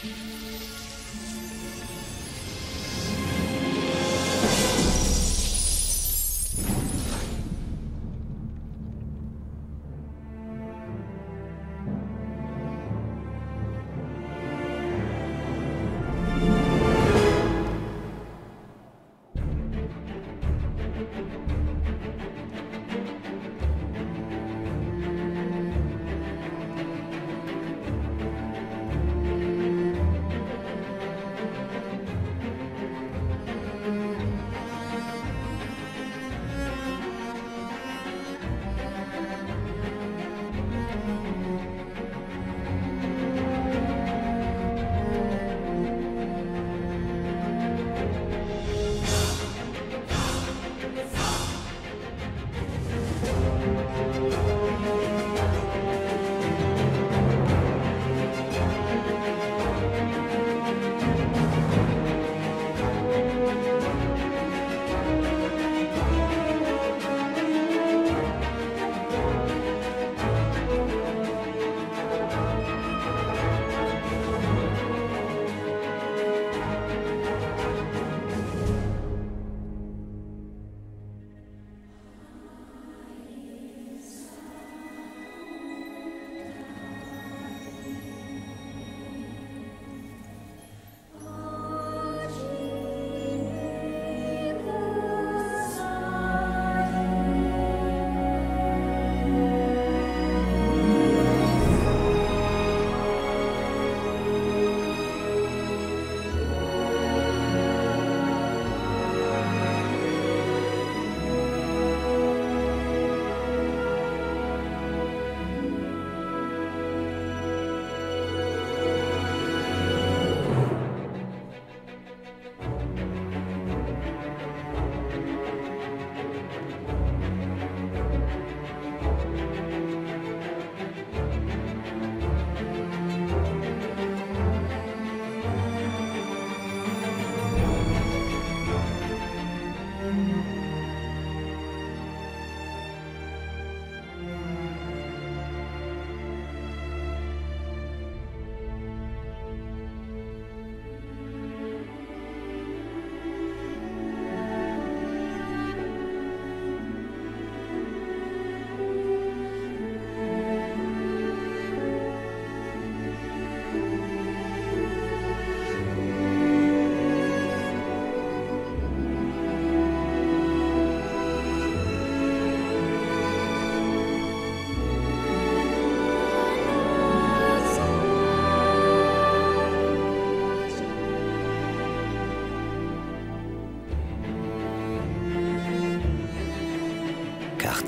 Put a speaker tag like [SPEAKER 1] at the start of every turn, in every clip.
[SPEAKER 1] Thank you.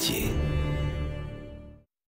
[SPEAKER 2] 情。